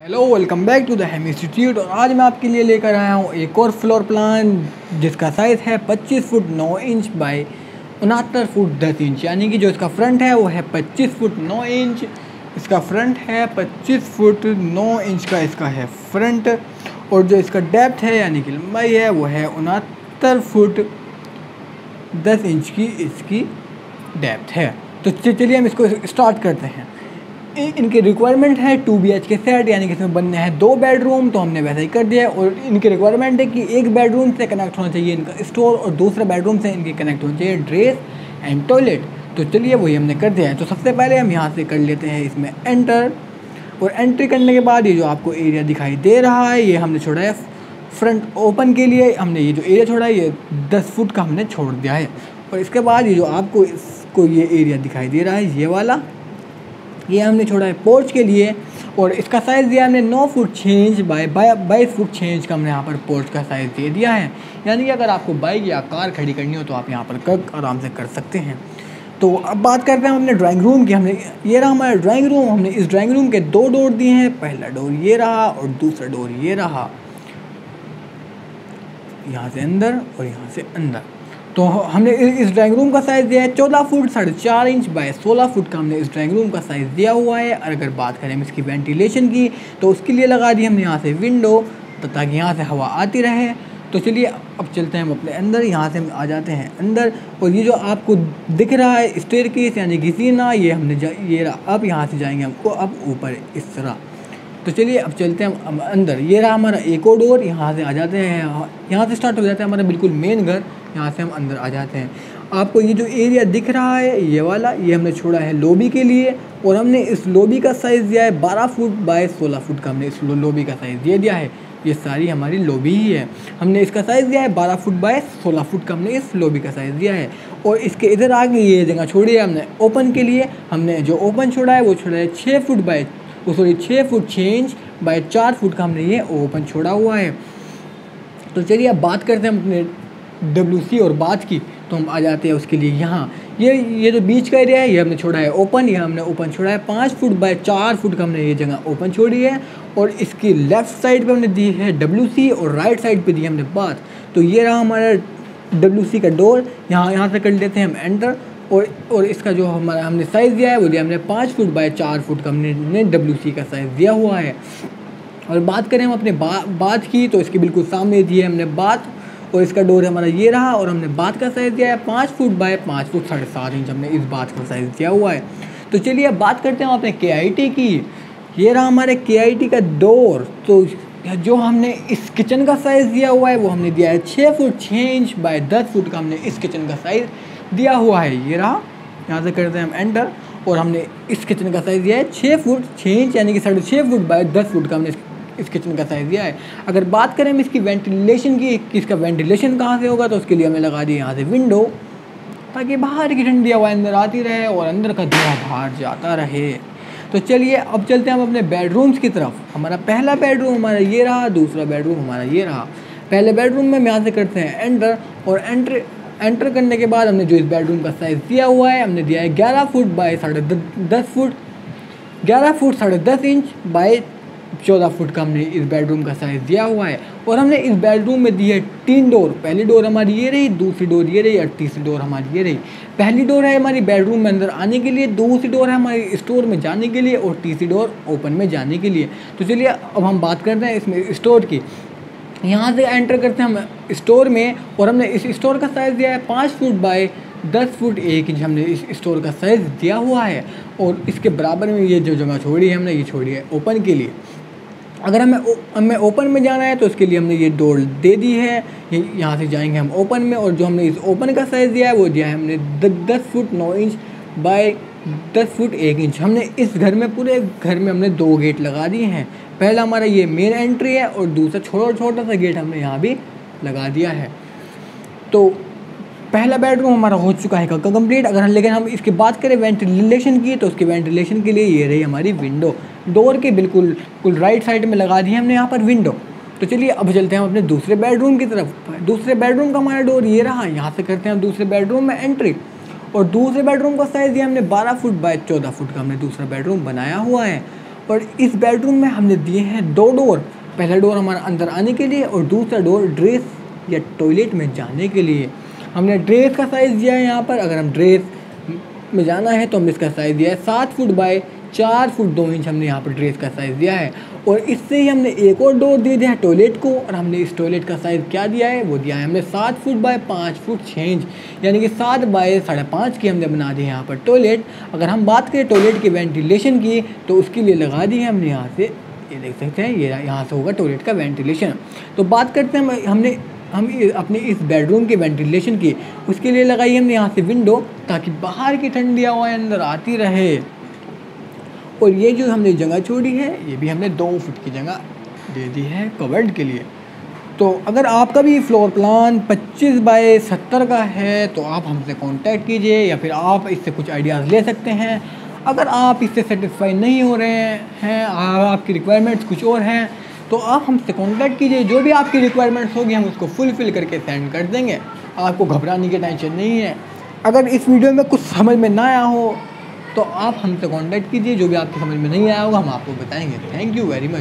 Hello welcome back to the Hem institute और आज मैं आपके लिए लेकर आया हूँ एक और फ्लोर प्लान जिसका साइज़ है 25 फुट 9 इंच बाय उनहत्तर फुट 10 इंच यानी कि जो इसका फ्रंट है, वो है 25 फुट 9 इंच इसका फ्रंट है 25 फुट 9 इंच का इसका है फ्रंट और जो इसका डेप्थ है, यानी कि लंबाई है, वो है उनहत्तर फुट 10 इंच की इसकी डेप्थ है। तो चलिए हम इसको स्टार्ट करते हैं। इनकी रिक्वायरमेंट है two B H K set यानी कि इसमें बनने हैं दो बेडरूम तो हमने वैसा ही कर दिया है। और इनकी रिक्वायरमेंट है कि एक बेडरूम से कनेक्ट होना चाहिए इनका स्टोर और दूसरे बेडरूम से इनके कनेक्ट होना चाहिए ड्रेस एंड टॉयलेट तो चलिए वही हमने कर दिया है। तो सबसे पहले हम यहाँ से कर लेते हैं इसमें एंटर और एंट्री करने के बाद ये जो आपको एरिया दिखाई दे रहा है, ये हमने छोड़ा है फ्रंट ओपन के लिए। हमने ये जो एरिया छोड़ा है, ये दस फुट का हमने छोड़ दिया है। और इसके बाद ये जो आपको इसको ये एरिया दिखाई दे रहा है, ये वाला। ये हमने छोड़ा है पोर्च के लिए और इसका साइज़ दिया हमने नौ फुट छः इंच बाई बाईस फुट छः इंच का हमने यहाँ पर पोर्च का साइज़ दे दिया है। यानी कि अगर आपको बाइक या कार खड़ी करनी हो तो आप यहाँ पर कर आराम से कर सकते हैं। तो अब बात करते हैं हमने ड्राइंग रूम की हमने, ये रहा हमारा ड्राइंग रूम हमने इस ड्राइंग रूम के दो डोर दिए हैं। पहला डोर ये रहा और दूसरा डोर ये रहा। यहाँ से अंदर और यहाँ से अंदर। तो हमने इस ड्राइंग रूम का साइज़ दिया है चौदह फुट साढ़े चार इंच बाय सोलह फुट का हमने इस ड्राइंग रूम का साइज़ दिया हुआ है। और अगर बात करें हम इसकी वेंटिलेशन की तो उसके लिए लगा दी हमने यहाँ से विंडो तो ताकि यहाँ से हवा आती रहे। तो चलिए, अब चलते हैं हम अपने अंदर। यहाँ से हम आ जाते हैं अंदर। और ये जो आपको दिख रहा है स्टेयर केस यानी घिसी ना ये हमने ये अब यहाँ से जाएँगे हमको अब ऊपर, इस तरह। तो चलिए अब चलते हैं अंदर। ये रहा हमारा एक और डोर, यहाँ से आ जाते हैं यहाँ से स्टार्ट हो जाता है हमारा बिल्कुल मेन घर, यहाँ से हम अंदर आ जाते हैं। आपको ये जो एरिया दिख रहा है, ये वाला, ये हमने छोड़ा है लोबी के लिए, और हमने इस लोबी का साइज़ दिया है बारह फुट बाय सोलह फुट का, हमने इस लोबी का साइज़ दे दिया है। ये सारी हमारी लोबी ही है। हमने इसका साइज़ दिया है बारह फुट बाय सोलह फुट का, हमने इस लोबी का साइज़ दिया है। और इसके इधर आगे ये जगह छोड़ी है हमने ओपन के लिए, हमने जो ओपन छोड़ा है, वो छोड़ा है छः फुट बाय सॉरी छः फुट छः इंच बाय चार फुट का हमने ये ओपन छोड़ा हुआ है। तो चलिए अब बात करते हैं अपने डब्ल्यू सी और बात की तो हम आ जाते हैं उसके लिए यहाँ। ये ये जो बीच का एरिया है, ये हमने छोड़ा है ओपन ये हमने ओपन छोड़ा है। पाँच फुट बाय चार फुट का हमने ये जगह ओपन छोड़ी है और इसकी लेफ़्ट साइड पे हमने दी है डब्ल्यू सी और राइट साइड पे दी हमने बात। तो ये रहा हमारा डब्ल्यू सी का डोर यहाँ यहाँ से कर लेते हैं हम एंटर और और इसका जो हमारा हमने साइज़ दिया है वो दिया हमने पाँच फुट बाय चार फुट का हमने डब्ल्यू का साइज़ दिया हुआ है। और बात करें हम अपने बा, बात की तो इसके बिल्कुल सामने दी है हमने बात और इसका डोर हमारा ये रहा और हमने बात का साइज़ दिया है पाँच फुट बाय पाँच फुट साढ़े सात इंच हमने इस बात का साइज़ दिया हुआ है। तो चलिए अब बात करते हैं अपने के की। ये रहा हमारे के का डोर तो जो हमने इस किचन का साइज़ दिया हुआ है वो हमने दिया है छः फुट छः इंच बाय दस फुट का हमने इस किचन का साइज़ दिया हुआ है। ये रहा। यहाँ से करते हैं हम एंटर और हमने इस किचन का साइज़ दिया है। छः फुट छः इंच यानी कि साढ़े छः फुट बाय दस फुट का हमने इस किचन का साइज़ दिया है। अगर बात करें हम इसकी वेंटिलेशन की, कि इसका वेंटिलेशन कहाँ से होगा तो उसके लिए हमें लगा दिया यहाँ से विंडो ताकि बाहर की ठंडी हवा अंदर आती रहे और अंदर का धुआँ बाहर जाता रहे। तो चलिए, अब चलते हैं हम अपने बेडरूम्स की तरफ़। हमारा पहला बेडरूम हमारा ये रहा, दूसरा बेडरूम हमारा ये रहा। पहले बेडरूम में हम यहाँ से करते हैं एंटर और एंटर एंटर करने के बाद हमने जो इस बेडरूम का साइज़ दिया हुआ है, हमने दिया है ग्यारह फुट बाय साढ़े दस फुट। ग्यारह फुट साढ़े दस इंच बाय चौदह फुट का हमने इस बेडरूम का साइज़ दिया हुआ है। और हमने इस बेडरूम में दी है तीन डोर पहली डोर हमारी ये रही, दूसरी डोर ये रही, और तीसरी डोर हमारी ये रही। पहली डोर है हमारी बेडरूम में अंदर आने के लिए, दूसरी डोर है हमारी स्टोर में जाने के लिए, और तीसरी डोर ओपन में जाने के लिए। तो चलिए, अब हम बात करते हैं इसमें स्टोर की। यहाँ से एंटर करते हैं हम स्टोर में और हमने इस स्टोर का साइज़ दिया है पाँच फुट बाय दस फुट एक इंच हमने इस स्टोर का साइज़ दिया हुआ है और इसके बराबर में ये जो जगह छोड़ी है हमने, ये छोड़ी है ओपन के लिए। अगर हमें हमें ओपन में जाना है तो उसके लिए हमने ये डोर दे दी है। ये, यहाँ से जाएँगे हम ओपन में और जो हमने इस ओपन का साइज़ दिया है वो दिया है हमने दस फुट नौ इंच बाय दस फुट एक इंच हमने इस घर में, पूरे घर में हमने दो गेट लगा दिए हैं। पहला हमारा ये मेन एंट्री है और दूसरा छोटा छोटा सा गेट हमने यहाँ भी लगा दिया है। तो पहला बेडरूम हमारा हो चुका है कंप्लीट अगर लेकिन हम इसकी बात करें वेंटिलेशन की तो उसके वेंटिलेशन के लिए ये रही हमारी विंडो डोर के बिल्कुल कुल राइट साइड में लगा दी है हमने यहाँ पर विंडो तो चलिए अब चलते हैं हम अपने दूसरे बेडरूम की तरफ़। दूसरे बेडरूम का हमारा डोर ये रहा, यहाँ से करते हैं हम दूसरे बेडरूम में एंट्री और दूसरे बेडरूम का साइज़ ये हमने 12 फुट बाय 14 फुट का हमने दूसरा बेडरूम बनाया हुआ है। और इस बेडरूम में हमने दिए हैं दो डोर पहला डोर हमारा अंदर आने के लिए और दूसरा डोर ड्रेस या टॉयलेट में जाने के लिए। हमने ड्रेस का साइज़ दिया है यहाँ पर। अगर हम ड्रेस में जाना है तो हमने इसका साइज़ दिया है सात फुट बाय चार फुट दो इंच हमने यहाँ पर ड्रेस का साइज़ दिया है। और इससे ही हमने एक और डोर दे दिया है टॉयलेट को और हमने इस टॉयलेट का साइज़ क्या दिया है? वो दिया है हमने सात फुट बाय पाँच फुट छः इंच यानी कि सात बाय साढ़े पाँच की हमने बना दी है यहाँ पर टॉयलेट। अगर हम बात करें टॉयलेट के वेंटिलेशन की तो उसके लिए लगा दी है हमने यहाँ से, ये देख सकते हैं, ये यहाँ से होगा टॉयलेट का वेंटिलेशन तो बात करते हैं हमने, हम अपने इस बेडरूम के वेंटिलेशन की, उसके लिए लगाई हमने यहाँ से विंडो ताकि बाहर की ठंडी हवाएँ अंदर आती रहे। और ये जो हमने जगह छोड़ी है, ये भी हमने दो फुट की जगह दे दी है कवर्ड के लिए। तो अगर आपका भी फ्लोर प्लान 25 बाय 70 का है तो आप हमसे कांटेक्ट कीजिए या फिर आप इससे कुछ आइडियाज़ ले सकते हैं। अगर आप इससे सेटिस्फाई नहीं हो रहे हैं आपकी रिक्वायरमेंट्स कुछ और हैं तो आप हमसे कांटेक्ट कीजिए। जो भी आपकी रिक्वायरमेंट्स होगी, हम उसको फुलफ़िल करके सेंड कर देंगे। आपको घबराने की टेंशन नहीं है। अगर इस वीडियो में कुछ समझ में ना आया हो तो आप हमसे कॉन्टैक्ट कीजिए, जो भी आपकी समझ में नहीं आया होगा, हम आपको बताएँगे। Thank you very much